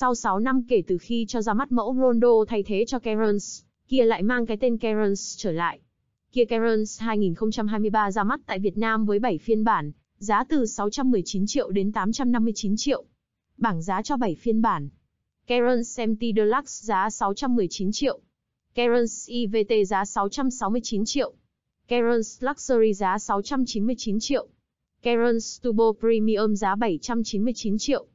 Sau 6 năm kể từ khi cho ra mắt mẫu Rondo thay thế cho Cairns, Kia lại mang cái tên Cairns trở lại. Kia Cairns 2023 ra mắt tại Việt Nam với 7 phiên bản, giá từ 619 triệu đến 859 triệu. Bảng giá cho 7 phiên bản. Cairns MT Deluxe giá 619 triệu. Cairns EVT giá 669 triệu. Cairns Luxury giá 699 triệu. Cairns Turbo Premium giá 799 triệu.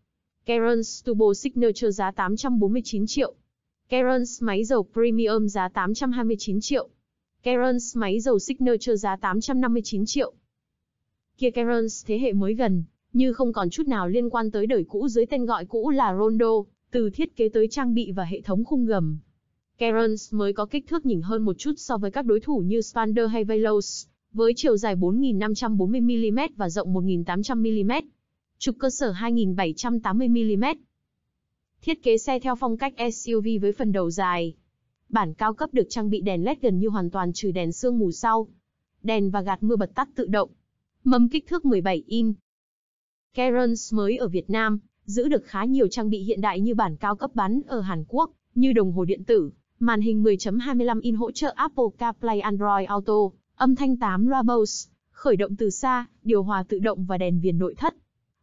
Cairns Turbo Signature giá 849 triệu. Cairns máy dầu Premium giá 829 triệu. Cairns máy dầu Signature giá 859 triệu. Kia Cairns thế hệ mới gần, như không còn chút nào liên quan tới đời cũ dưới tên gọi cũ là Rondo, từ thiết kế tới trang bị và hệ thống khung gầm. Cairns mới có kích thước nhỉnh hơn một chút so với các đối thủ như Spander hay Velos, với chiều dài 4.540mm và rộng 1.800mm. Trục cơ sở 2.780mm. Thiết kế xe theo phong cách SUV với phần đầu dài. Bản cao cấp được trang bị đèn LED gần như hoàn toàn trừ đèn sương mù sau. Đèn và gạt mưa bật tắt tự động. Mâm kích thước 17 in. Cairns mới ở Việt Nam, giữ được khá nhiều trang bị hiện đại như bản cao cấp bán ở Hàn Quốc, như đồng hồ điện tử, màn hình 10.25 in hỗ trợ Apple CarPlay Android Auto, âm thanh 8 loa Bose, khởi động từ xa, điều hòa tự động và đèn viền nội thất.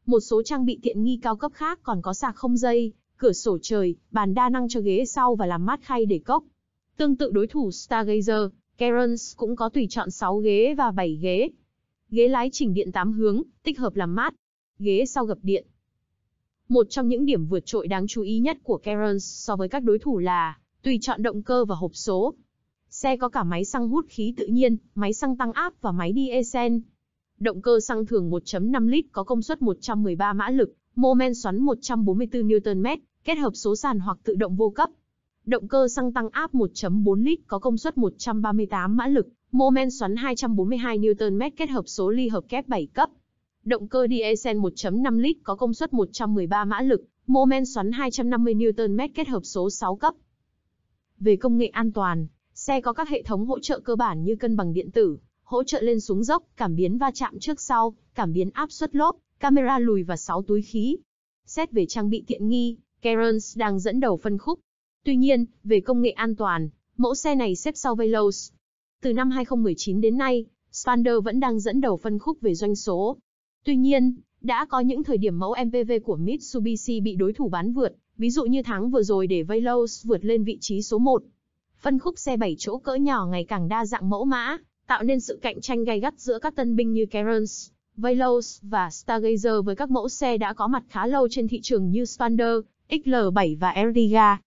Một số trang bị tiện nghi cao cấp khác còn có sạc không dây, cửa sổ trời, bàn đa năng cho ghế sau và làm mát khay để cốc. Tương tự đối thủ Stargazer, Kerens cũng có tùy chọn 6 ghế và 7 ghế. Ghế lái chỉnh điện 8 hướng, tích hợp làm mát. Ghế sau gập điện. Một trong những điểm vượt trội đáng chú ý nhất của Kerens so với các đối thủ là tùy chọn động cơ và hộp số. Xe có cả máy xăng hút khí tự nhiên, máy xăng tăng áp và máy diesel. Động cơ xăng thường 1.5 lít có công suất 113 mã lực, mô men xoắn 144 Nm, kết hợp số sàn hoặc tự động vô cấp. Động cơ xăng tăng áp 1.4 lít có công suất 138 mã lực, mô men xoắn 242 Nm kết hợp số ly hợp kép 7 cấp. Động cơ diesel 1.5 lít có công suất 113 mã lực, mô men xoắn 250 Nm kết hợp số 6 cấp. Về công nghệ an toàn, xe có các hệ thống hỗ trợ cơ bản như cân bằng điện tử, hỗ trợ lên xuống dốc, cảm biến va chạm trước sau, cảm biến áp suất lốp, camera lùi và 6 túi khí. Xét về trang bị tiện nghi, Cairns đang dẫn đầu phân khúc. Tuy nhiên, về công nghệ an toàn, mẫu xe này xếp sau Veloz. Từ năm 2019 đến nay, Spander vẫn đang dẫn đầu phân khúc về doanh số. Tuy nhiên, đã có những thời điểm mẫu MPV của Mitsubishi bị đối thủ bán vượt, ví dụ như tháng vừa rồi để Veloz vượt lên vị trí số 1. Phân khúc xe 7 chỗ cỡ nhỏ ngày càng đa dạng mẫu mã, tạo nên sự cạnh tranh gay gắt giữa các tân binh như Cairns, Veloz và Stargazer với các mẫu xe đã có mặt khá lâu trên thị trường như Spander, XL7 và Ertiga.